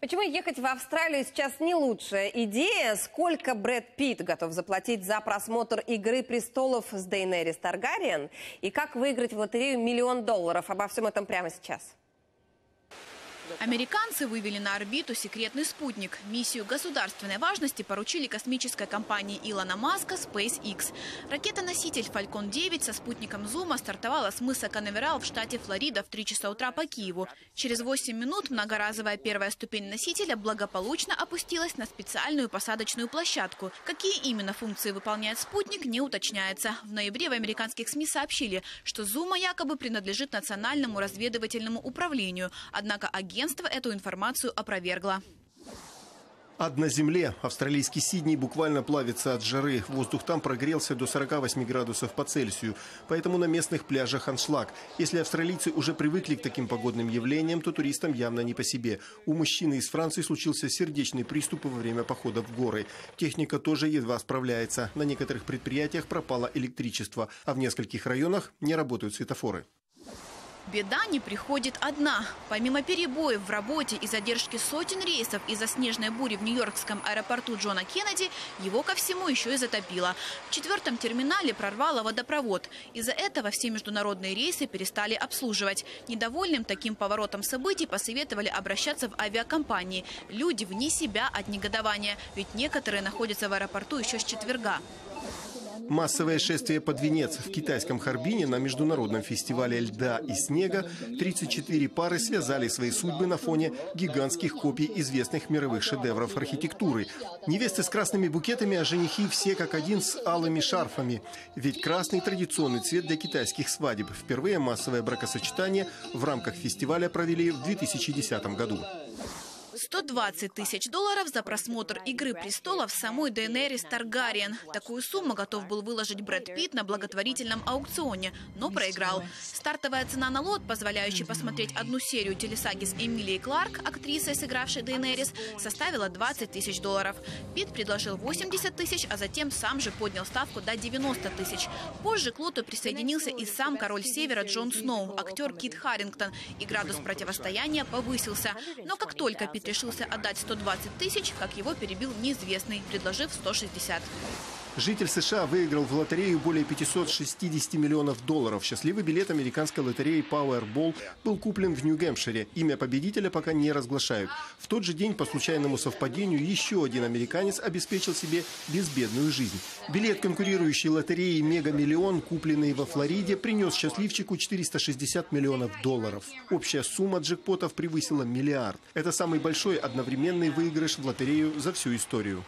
Почему ехать в Австралию сейчас не лучшая идея? Сколько Брэд Питт готов заплатить за просмотр «Игры престолов» с Дейнерис Таргариен? И как выиграть в лотерею миллион долларов? Обо всем этом прямо сейчас. Американцы вывели на орбиту секретный спутник. Миссию государственной важности поручили космической компании Илона Маска SpaceX. Ракета-носитель Falcon 9 со спутником Зума стартовала с мыса Канаверал в штате Флорида в 3 часа утра по Киеву. Через 8 минут многоразовая первая ступень носителя благополучно опустилась на специальную посадочную площадку. Какие именно функции выполняет спутник, не уточняется. В ноябре в американских СМИ сообщили, что Зума якобы принадлежит Национальному разведывательному управлению. Однако агент Агентство эту информацию опровергло. Ад на земле. Австралийский Сидней буквально плавится от жары. Воздух там прогрелся до 48 градусов по Цельсию. Поэтому на местных пляжах аншлаг. Если австралийцы уже привыкли к таким погодным явлениям, то туристам явно не по себе. У мужчины из Франции случился сердечный приступ во время похода в горы. Техника тоже едва справляется. На некоторых предприятиях пропало электричество, а в нескольких районах не работают светофоры. Беда не приходит одна. Помимо перебоев в работе и задержки сотен рейсов из-за снежной бури в Нью-Йоркском аэропорту Джона Кеннеди, его ко всему еще и затопило. В четвертом терминале прорвало водопровод. Из-за этого все международные рейсы перестали обслуживать. Недовольным таким поворотом событий посоветовали обращаться в авиакомпании. Люди вне себя от негодования, ведь некоторые находятся в аэропорту еще с четверга. Массовое шествие под венец в китайском Харбине на международном фестивале льда и снега 34 пары связали свои судьбы на фоне гигантских копий известных мировых шедевров архитектуры. Невесты с красными букетами, а женихи все как один с алыми шарфами. Ведь красный традиционный цвет для китайских свадеб. Впервые массовое бракосочетание в рамках фестиваля провели в 2010 году. 120 тысяч долларов за просмотр «Игры престолов» самой Дейнерис Таргариен. Такую сумму готов был выложить Брэд Питт на благотворительном аукционе, но проиграл. Стартовая цена на лот, позволяющая посмотреть одну серию телесаги с Эмилией Кларк, актрисой, сыгравшей Дейнерис, составила 20 тысяч долларов. Питт предложил 80 тысяч, а затем сам же поднял ставку до 90 тысяч. Позже к лоту присоединился и сам король Севера Джон Сноу, актер Кит Харрингтон, и градус противостояния повысился. Но как только Питт решился отдать 120 тысяч, как его перебил неизвестный, предложив 160. Житель США выиграл в лотерею более 560 миллионов долларов. Счастливый билет американской лотереи Powerball был куплен в Нью-Гэмпшире. Имя победителя пока не разглашают. В тот же день, по случайному совпадению, еще один американец обеспечил себе безбедную жизнь. Билет конкурирующей лотереи «Мега-миллион», купленный во Флориде, принес счастливчику 460 миллионов долларов. Общая сумма джекпотов превысила миллиард. Это самый большой одновременный выигрыш в лотерею за всю историю.